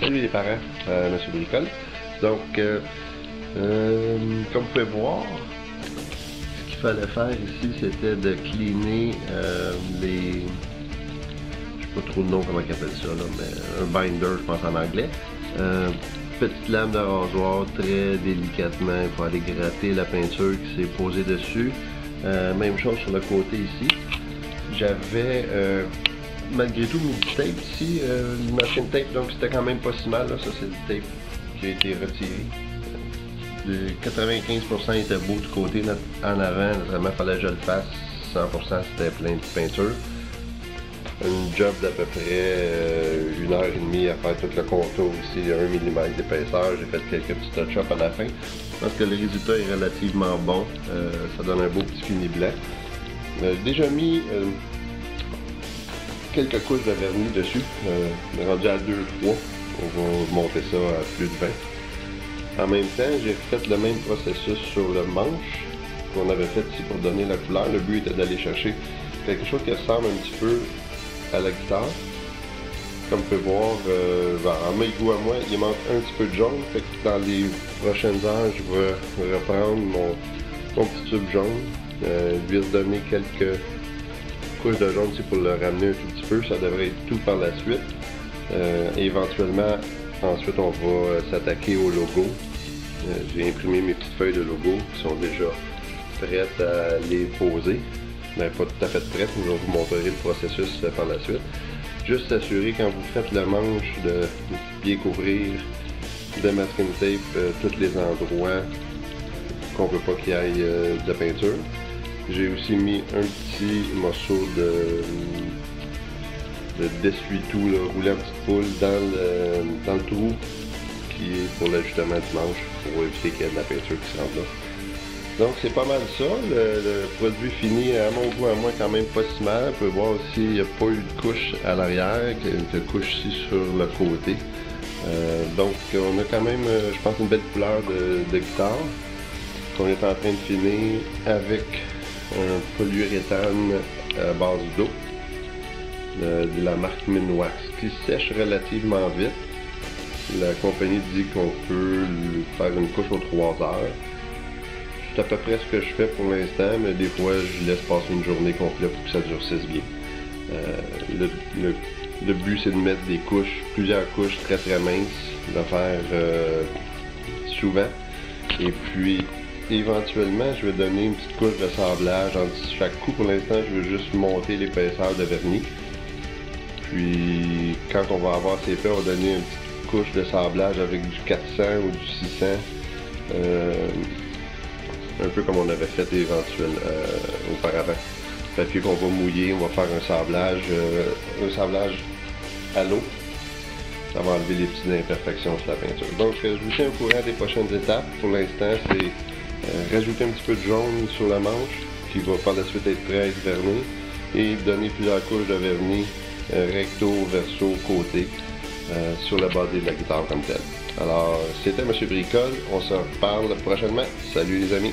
Salut les parents, euh, Monsieur Bricole. Donc, euh, euh, comme vous pouvez voir, ce qu'il fallait faire ici, c'était de cleaner euh, les... Je sais pas trop le nom, comment ils appellent ça, là, mais un binder, je pense en anglais. Petite lame de rasoir, très délicatement, pour aller gratter la peinture qui s'est posée dessus. Même chose sur le côté ici. J'avais malgré tout du tape ici, euh, une machine tape, donc c'était quand même pas si mal. Ça, c'est du tape qui a été retiré. Euh, De 95% était beau du côté en avant, vraiment fallait que je le fasse. 100% c'était plein de peinture. Un job d'à peu près euh, une heure et demie à faire tout le contour ici, 1 mm d'épaisseur. J'ai fait quelques petits touch-ups à la fin. Je pense que le résultat est relativement bon. Euh, ça donne un beau petit fini blanc. Euh, J'ai déjà mis quelques couches de vernis dessus. Euh, rendu à 2-3. On va monter ça à plus de 20. En même temps, j'ai fait le même processus sur le manche qu'on avait fait ici pour donner la couleur. Le but était d'aller chercher quelque chose qui ressemble un petit peu à la guitare. Comme vous pouvez voir, euh, ben, en mes goûts à moi, il manque un petit peu de jaune. Dans les prochaines heures, je vais reprendre mon, mon petit tube jaune. Euh, lui redonner quelques couches de jaune ici pour le ramener un tout petit peu. Ça devrait être tout par la suite. Euh, éventuellement, ensuite, on va euh, s'attaquer au logo. Euh, J'ai imprimé mes petites feuilles de logo qui sont déjà prêtes à les poser. Mais pas tout à fait prêtes, je vous montrer le processus par la suite. Juste s'assurer quand vous faites le manche de bien couvrir de masking tape tous les endroits qu'on veut pas qu'il y ait de peinture. J'ai aussi mis un petit morceau de, de d'essuie-tout là, roulé en petite poule dans le, dans le trou qui est pour l'ajustement du manche pour éviter qu'il y ait de la peinture qui se rentre là. Donc c'est pas mal ça. Le, produit fini à mon goût à moi quand même pas si mal. On peut voir aussi il n'y a pas eu de couche à l'arrière, qu'il y a une couche ici sur le côté. Euh, donc on a quand même, euh, je pense, une belle couleur de, de guitare qu'on est en train de finir avec un polyuréthane à base d'eau euh, de la marque Minwax qui sèche relativement vite. La compagnie dit qu'on peut faire une couche aux 3 heures. C'est à peu près ce que je fais pour l'instant, mais des fois je laisse passer une journée complète pour que ça durcisse bien. Euh, le, but c'est de mettre des couches, plusieurs couches très très minces, de faire euh, souvent. Et puis éventuellement je vais donner une petite couche de sablage entre chaque coup. Pour l'instant je veux juste monter l'épaisseur de vernis. Puis quand on va avoir ces faits, on va donner une petite couche de sablage avec du 400 ou du 600. euh, un peu comme on avait fait éventuel, euh, auparavant. Papier qu'on va mouiller, on va faire un sablage, euh, un sablage à l'eau. Ça va enlever les petites imperfections sur la peinture. Donc je vous tiens au courant des prochaines étapes. Pour l'instant, c'est rajouter un petit peu de jaune sur la manche qui va par la suite être prêt à être verni et donner plusieurs couches de vernis euh, recto, verso, côté euh, sur le body de la guitare comme telle. Alors, c'était M. Bricole. On se reparle prochainement. Salut les amis.